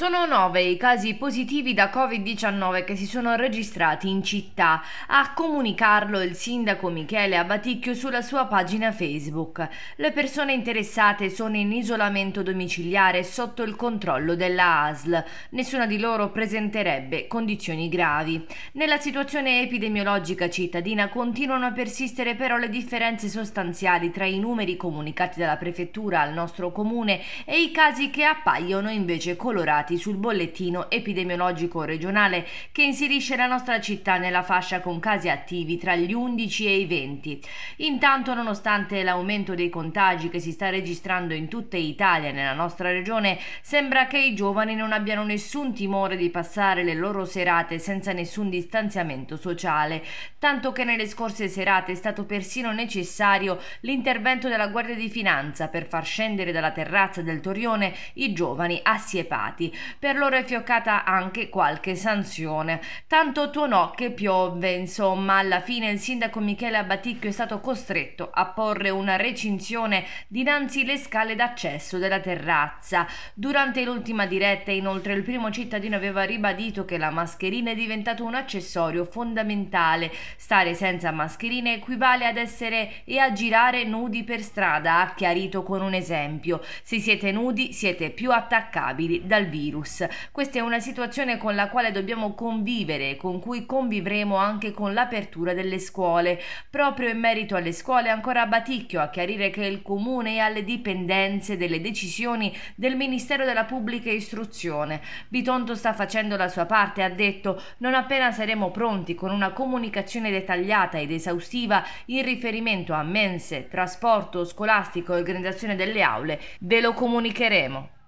Sono nove i casi positivi da Covid-19 che si sono registrati in città. A comunicarlo il sindaco Michele Abaticchio sulla sua pagina Facebook. Le persone interessate sono in isolamento domiciliare sotto il controllo della ASL. Nessuna di loro presenterebbe condizioni gravi. Nella situazione epidemiologica cittadina continuano a persistere però le differenze sostanziali tra i numeri comunicati dalla prefettura al nostro comune e i casi che appaiono invece colorati pubblicati sul bollettino epidemiologico regionale che inserisce la nostra città nella fascia con casi attivi tra gli 11 e i 20. Intanto, nonostante l'aumento dei contagi che si sta registrando in tutta Italia e nella nostra regione, sembra che i giovani non abbiano nessun timore di passare le loro serate senza nessun distanziamento sociale, tanto che nelle scorse serate è stato persino necessario l'intervento della Guardia di Finanza per far scendere dalla terrazza del Torione i giovani assiepati. Per loro è fioccata anche qualche sanzione. Tanto tuonò che piove, insomma, alla fine il sindaco Michele Abaticchio è stato costretto a porre una recinzione dinanzi le scale d'accesso della terrazza. Durante l'ultima diretta, inoltre, il primo cittadino aveva ribadito che la mascherina è diventato un accessorio fondamentale. Stare senza mascherina equivale ad essere e a girare nudi per strada, ha chiarito con un esempio. Se siete nudi siete più attaccabili dal virus virus. Questa è una situazione con la quale dobbiamo convivere con cui convivremo anche con l'apertura delle scuole. Proprio in merito alle scuole ancora Baticchio a chiarire che il comune è alle dipendenze delle decisioni del Ministero della Pubblica Istruzione. Bitonto sta facendo la sua parte, ha detto non appena saremo pronti con una comunicazione dettagliata ed esaustiva in riferimento a mense, trasporto scolastico e organizzazione delle aule, ve lo comunicheremo.